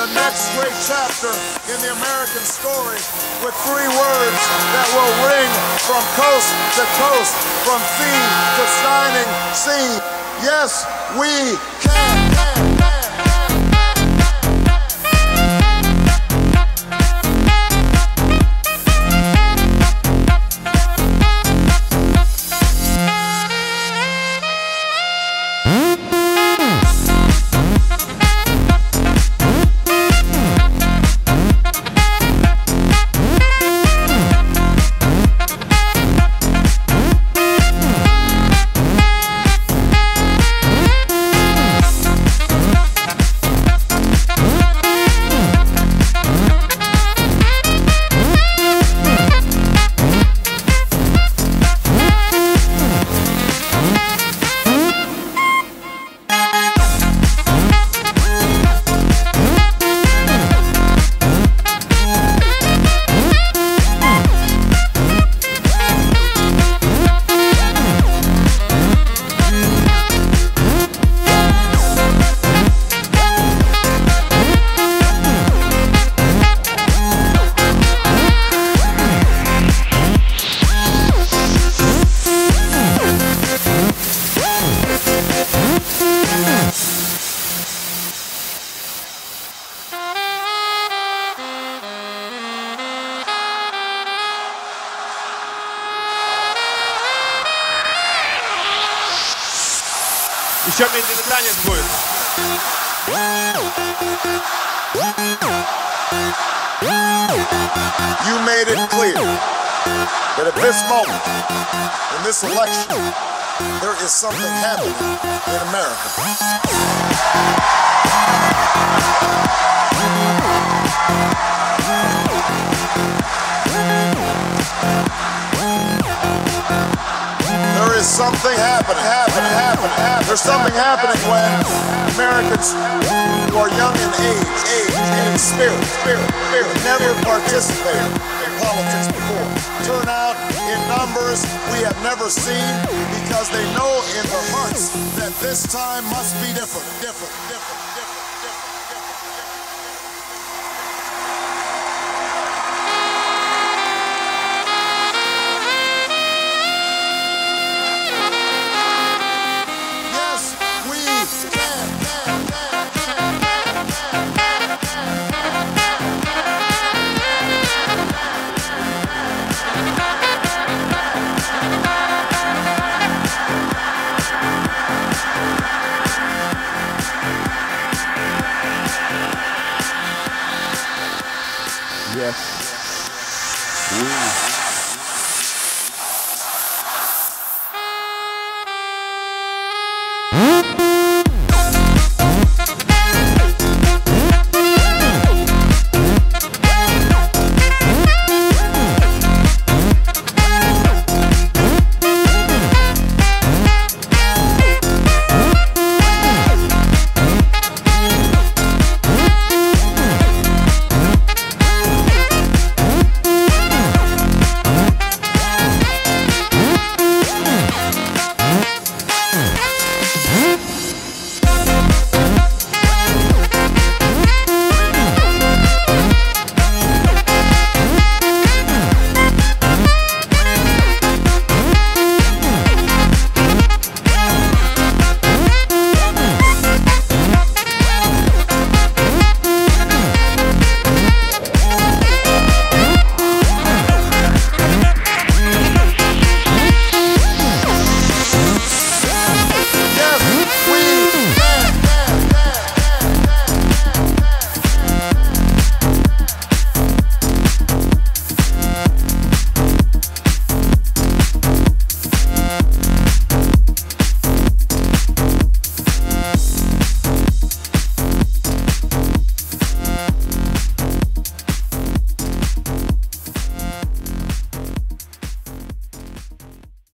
the next great chapter in the American story with three words that will ring from coast to coast, from sea to shining sea. Yes, we can. Еще медленный танец будет. You made it clear that at this moment, in this election, there is something happening in America. Something happening, happening, happening, happening. There's something happening when Americans who are young in age, age, and spirit, spirit, spirit, never participated in politics before. Turn out in numbers we have never seen because they know in their hearts that this time must be different, different, different, different. Yes. Ooh. Mm-hmm.